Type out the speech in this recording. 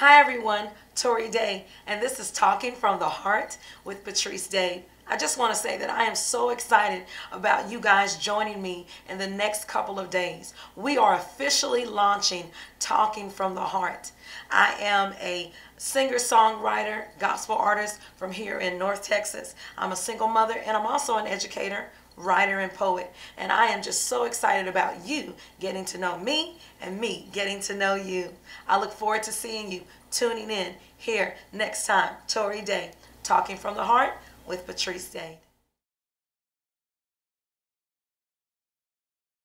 Hi everyone, Toridey, and this is Talking from the Heart with Patreece Dade. I just want to say that I am so excited about you guys joining me in the next couple of days. We are officially launching Talking from the Heart. I am a singer-songwriter, gospel artist from here in North Texas. I'm a single mother and I'm also an educator writer and poet. And I am just so excited about you getting to know me and me getting to know you. I look forward to seeing you tuning in here next time. Toridey, Talking from the Heart with Patreece Dade.